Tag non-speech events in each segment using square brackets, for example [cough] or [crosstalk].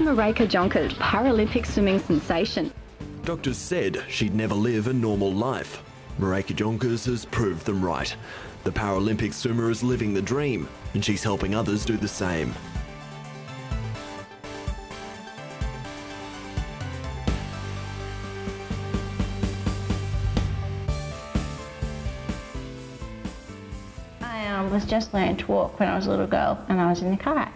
This is Marayke Jonkers, Paralympic swimming sensation. Doctors said she'd never live a normal life. Marayke Jonkers has proved them right. The Paralympic swimmer is living the dream, and she's helping others do the same. I um, was just learning to walk when I was a little girl and I was in the car accident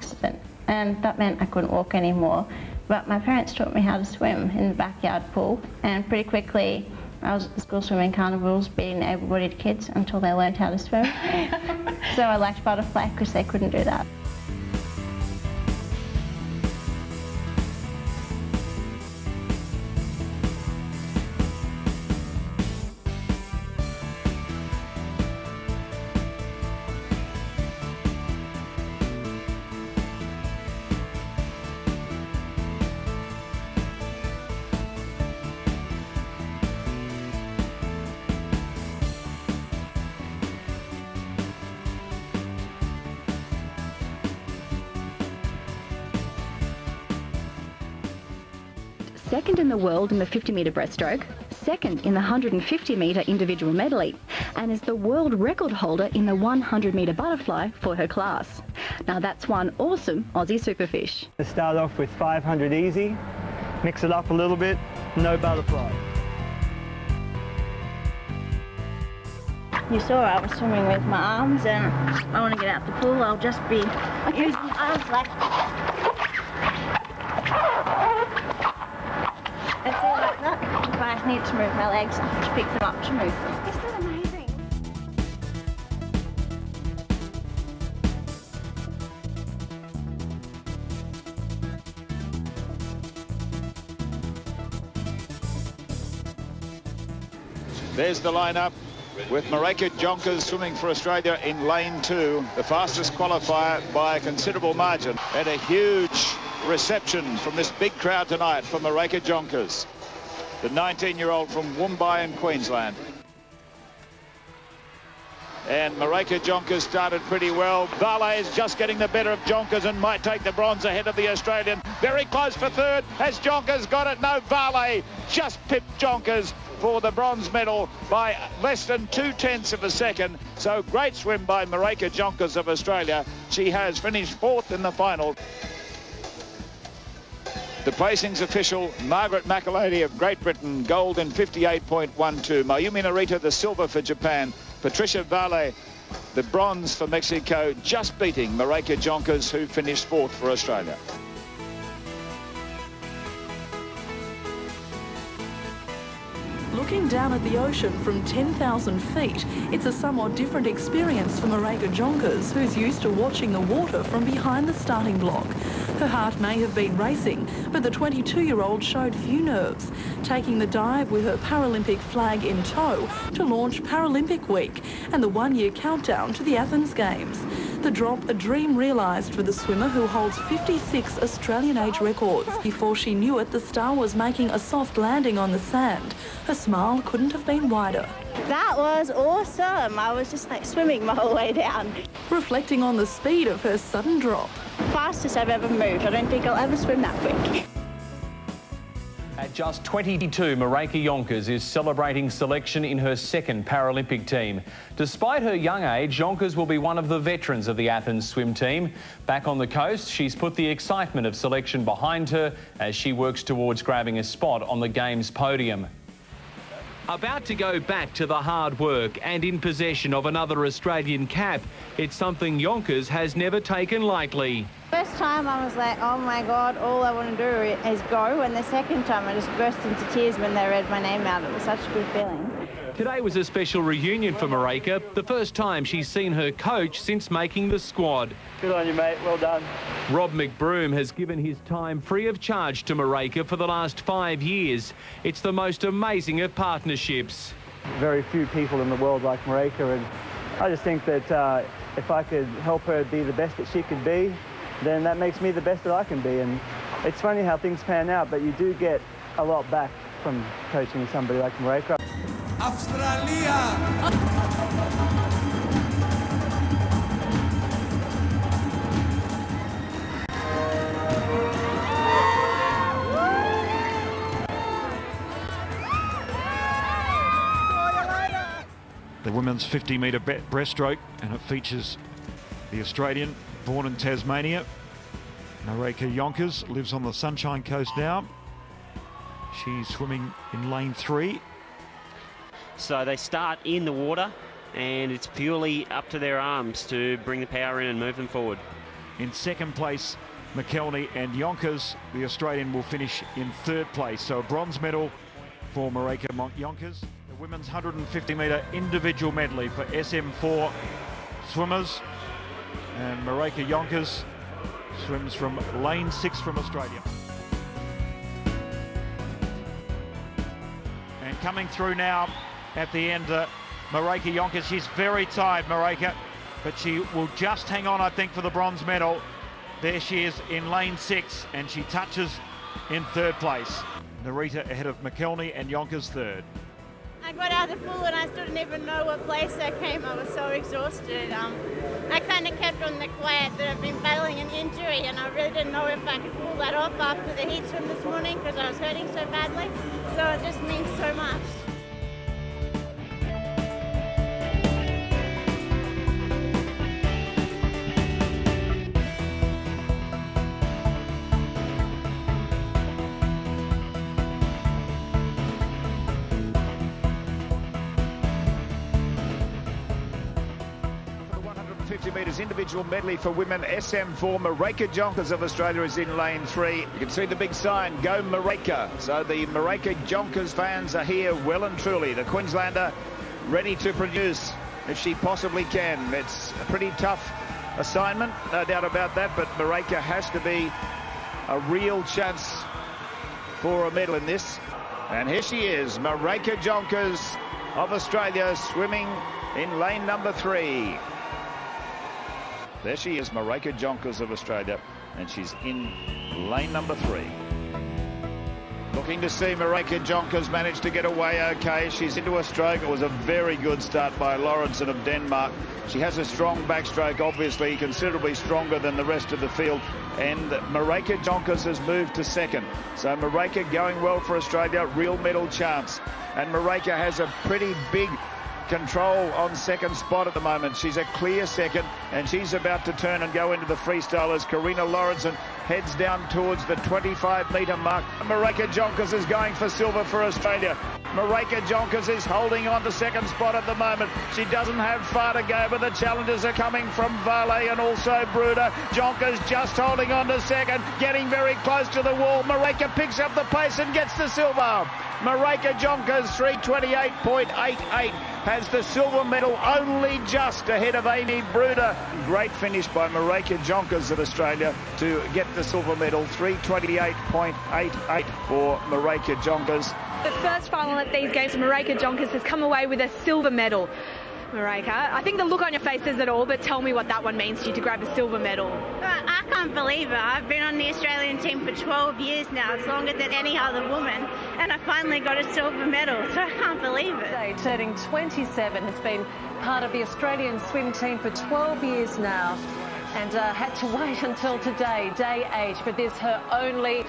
and that meant I couldn't walk anymore. But my parents taught me how to swim in the backyard pool and pretty quickly I was at the school swimming carnivals beating able-bodied kids until they learned how to swim. [laughs] so I liked butterfly because they couldn't do that. Second in the world in the 50 metre breaststroke, second in the 150 metre individual medley, and is the world record holder in the 100 metre butterfly for her class. Now that's one awesome Aussie superfish. To start off with 500 easy, mix it up a little bit, no butterfly. You saw I was swimming with my arms and I want to get out the pool, I'll just be using my arms like and see like that. If I need to move my legs, I just pick them up to move them. Isn't that amazing? There's the lineup with Marayke Jonkers swimming for Australia in lane two, the fastest qualifier by a considerable margin. And a huge reception from this big crowd tonight for Marayke Jonkers, the 19-year-old from Woombye in Queensland. And Marayke Jonkers started pretty well. Valle is just getting the better of Jonkers and might take the bronze ahead of the Australian. Very close for third. Has Jonkers got it? No, Valle just pipped Jonkers for the bronze medal by less than two-tenths of a second. So great swim by Marayke Jonkers of Australia. She has finished fourth in the final. The placings official, Margaret McEleny of Great Britain, gold in 58.12. Mayumi Narita, the silver for Japan. Patricia Valle, the bronze for Mexico, just beating Marayke Jonkers, who finished fourth for Australia. Looking down at the ocean from 10,000 feet, it's a somewhat different experience for Marayke Jonkers, who's used to watching the water from behind the starting block. Her heart may have been racing, but the 22-year-old showed few nerves, taking the dive with her Paralympic flag in tow to launch Paralympic Week and the one-year countdown to the Athens Games. The drop, a dream realised for the swimmer who holds 56 Australian age records. Before she knew it, the star was making a soft landing on the sand. Her smile couldn't have been wider. That was awesome. I was just like swimming my whole way down. Reflecting on the speed of her sudden drop. Fastest I've ever moved. I don't think I'll ever swim that quick. At just 22, Marayke Jonkers is celebrating selection in her second Paralympic team. Despite her young age, Jonkers will be one of the veterans of the Athens swim team. Back on the coast, she's put the excitement of selection behind her as she works towards grabbing a spot on the Games podium. About to go back to the hard work and in possession of another Australian cap, it's something Jonkers has never taken lightly. First time I was like, oh my God, all I want to do is go. And the second time I just burst into tears when they read my name out. It was such a good feeling. Today was a special reunion for Marayke, the first time she's seen her coach since making the squad. Good on you, mate. Well done. Rob McBroom has given his time free of charge to Marayke for the last five years. It's the most amazing of partnerships. Very few people in the world like Marayke, and I just think that uh, if I could help her be the best that she could be, then that makes me the best that I can be. And it's funny how things pan out, but you do get a lot back from coaching somebody like Marayke. Αυστραλία. The women's 50 metre breaststroke, and it features the Australian born in Tasmania. Marayke Jonkers lives on the Sunshine Coast now. She's swimming in lane three so they start in the water and it's purely up to their arms to bring the power in and move them forward. In second place, McEleny and Jonkers. The Australian will finish in third place. So a bronze medal for Marayke Jonkers. The women's 150 metre individual medley for SM4 swimmers. And Marayke Jonkers swims from lane six from Australia. And coming through now at the end, uh, Marayke Jonkers. She's very tired, Marayke, but she will just hang on, I think, for the bronze medal. There she is in lane six, and she touches in third place. Narita ahead of McEleny and Jonkers third. I got out of the pool and I didn't even know what place I came. I was so exhausted. Um, I kind of kept on the quiet that I've been battling an injury and I really didn't know if I could pull that off after the heat swim this morning because I was hurting so badly. So it just means so much. Metres individual medley for women. SM4 Marayke Jonkers of Australia is in lane three. You can see the big sign, Go Marayke. So the Marayke Jonkers fans are here well and truly. The Queenslander ready to produce if she possibly can. It's a pretty tough assignment, no doubt about that, but Marayke has to be a real chance for a medal in this. And here she is, Marayke Jonkers of Australia swimming in lane number three. There she is, Marayke Jonkers of Australia, and she's in lane number three. Looking to see Marayke Jonkers manage to get away okay. She's into a stroke. It was a very good start by Lauridsen of Denmark. She has a strong backstroke, obviously, considerably stronger than the rest of the field. And Marayke Jonkers has moved to second. So Marayke going well for Australia, real medal chance. And Marayke has a pretty big control on second spot at the moment. She's a clear second, and she's about to turn and go into the freestyle as Karina Lauridsen heads down towards the 25 metre mark. Marayke Jonkers is going for silver for Australia. Marayke Jonkers is holding on to second spot at the moment. She doesn't have far to go, but the challenges are coming from Valle and also Bruder. Jonkers just holding on to second, getting very close to the wall. Marayke picks up the pace and gets the silver. Marayke Jonkers 328.88 has the silver medal only just ahead of Amy Bruder. Great finish by Marayke Jonkers of Australia to get the silver medal 328.88 for Marayke Jonkers. The first final at these games, Marayke Jonkers has come away with a silver medal. Marayke, I think the look on your face says it all, but tell me what that one means to you to grab a silver medal. I can't believe it. I've been on the Australian team for 12 years now. It's longer than any other woman. And I finally got a silver medal, so I can't believe it. Turning 27 has been part of the Australian swim team for 12 years now and uh, had to [laughs] wait until today, day eight, for this her only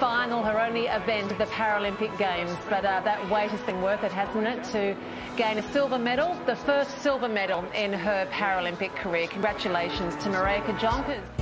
final, her only event of the Paralympic Games. But uh, that wait has been worth it, hasn't it, to gain a silver medal, the first silver medal in her Paralympic career. Congratulations to Marayke Jonkers.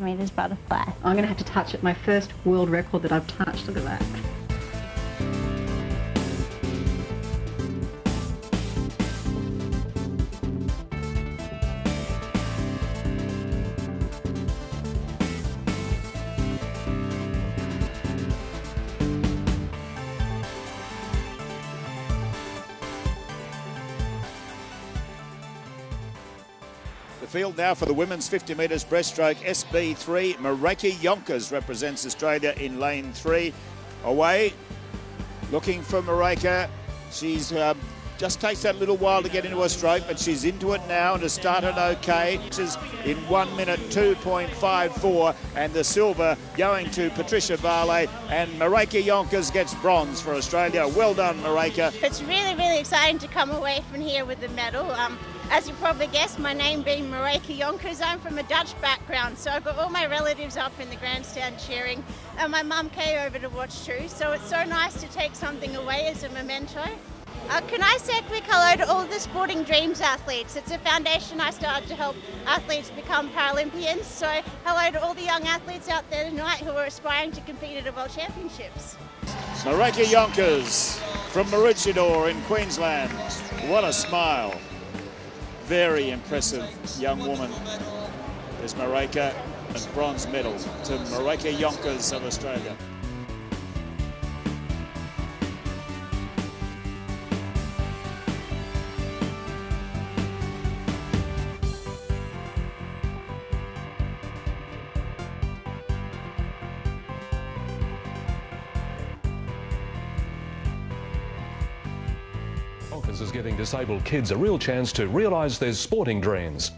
100 metres butterfly. I'm going to have to touch it. My first world record that I've touched. Look at that. Field now for the women's 50 metres breaststroke SB3. Marayke Jonkers represents Australia in lane three. Away, looking for Marayke. She's um, just takes that little while to get into a stroke, but she's into it now and has started okay. She's in 1 minute 2.54, and the silver going to Patricia Valle, and Marayke Jonkers gets bronze for Australia. Well done, Marayke. It's really, really exciting to come away from here with the medal. Um, as you probably guessed, my name being Marayke Jonkers, I'm from a Dutch background, so I've got all my relatives up in the grandstand cheering, and my mum came over to watch too, so it's so nice to take something away as a memento. Uh, can I say a quick hello to all the Sporting Dreams athletes? It's a foundation I started to help athletes become Paralympians. So hello to all the young athletes out there tonight who are aspiring to compete at the World Championships. Marayke Jonkers from Maroochydore in Queensland. What a smile. Very impressive young woman. There's Marayke and bronze medal to Marayke Jonkers of Australia. Jonkers is giving disabled kids a real chance to realise their sporting dreams.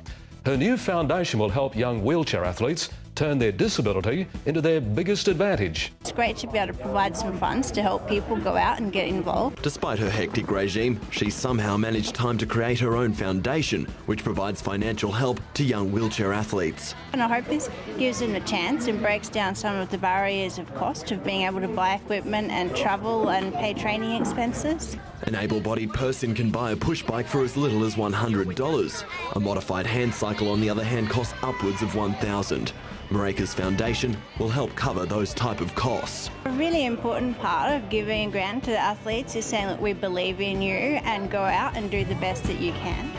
Her new foundation will help young wheelchair athletes turn their disability into their biggest advantage. It's great to be able to provide some funds to help people go out and get involved. Despite her hectic regime, she somehow managed time to create her own foundation, which provides financial help to young wheelchair athletes. And I hope this gives them a chance and breaks down some of the barriers of cost of being able to buy equipment and travel and pay training expenses. An able-bodied person can buy a push bike for as little as $100. A modified hand cycle, on the other hand, costs upwards of 1,000. Marayke's foundation will help cover those type of costs. A really important part of giving a grant to the athletes is saying that we believe in you and go out and do the best that you can.